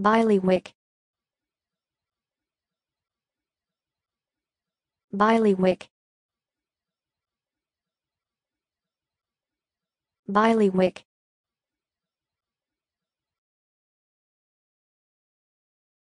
Bailiwick. Bailiwick. Bailiwick.